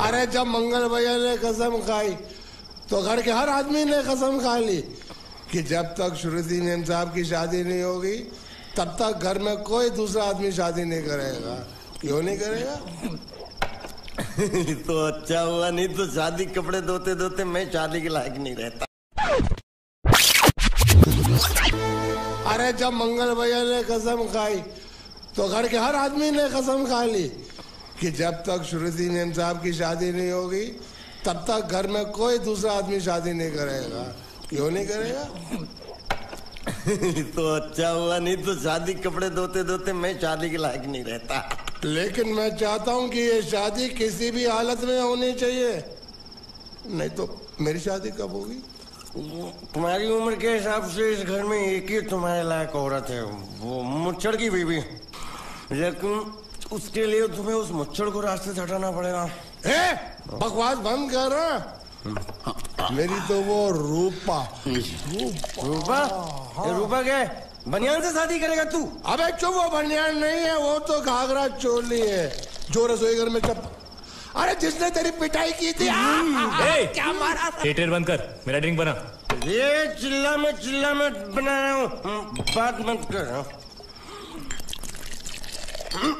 अरे जब मंगल भैया ने कसम खाई तो घर के हर आदमी ने कसम खा ली कि जब तक श्रुति नेम साहब की शादी नहीं होगी तब तक घर में कोई दूसरा आदमी शादी नहीं करेगा। क्यों नहीं करेगा? तो अच्छा हुआ नहीं तो शादी कपड़े धोते धोते मैं शादी के लायक नहीं रहता। अरे जब मंगल भैया ने कसम खाई तो घर के हर आदमी ने कसम खा ली। कि जब तक श्रुति नेम साहब की शादी नहीं होगी तब तक घर में कोई दूसरा आदमी शादी नहीं करेगा। क्यों नहीं करेगा? तो अच्छा हुआ नहीं तो शादी कपड़े धोते धोते मैं शादी के लायक नहीं रहता। लेकिन मैं चाहता हूँ कि ये शादी किसी भी हालत में होनी चाहिए। नहीं तो मेरी शादी कब होगी? तुम्हारी उम्र के हिसाब से इस घर में एक ही तुम्हारे लायक औरत है वो मुच्छड़ की बीवी। लेकिन उसके लिए तुम्हें उस मच्छर को रास्ते से हटाना पड़ेगा। बकवास बंद कर। रहा मेरी तो वो रूपा। रूपा। रूपा? ये रूपा क्या बनियान से शादी करेगा तू? अबे चुप वो बनियान नहीं है वो तो घाघरा चोली है। जो रसोई घर में चप अरे जिसने तेरी पिटाई की थी आ, आ, आ, ए! क्या मारा था? थिएटर बंद कर मेरा ड्रिंक बना। ये चिल्ला में चिल्ला में बना रहा हूँ। बात मत कर रहा det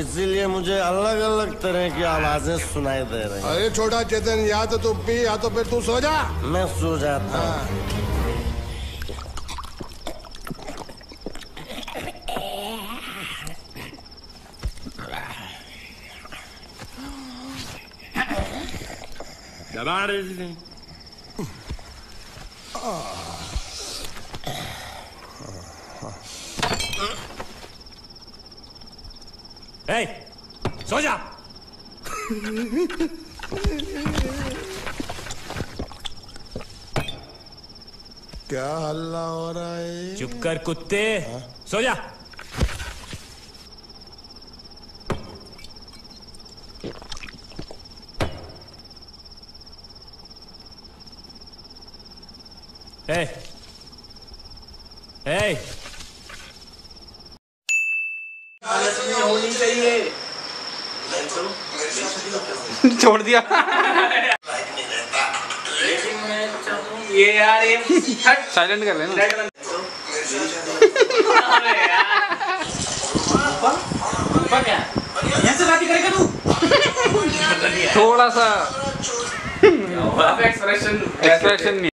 इसीलिए मुझे अलग अलग तरह की आवाज़ें सुनाई दे रही अरे छोटा चेतन या तो तू पी या तो फिर तू सो जा। मैं सो जाता हूँ। lite. ए, सो जा क्या हल्ला हो रहा है? चुप कर कुत्ते। सो जा ए ए छोड़ दिया। ये यार ये साइलेंट कर लेना तू थोड़ा सा। एक्सप्रेशन एक्सप्रेशन नहीं।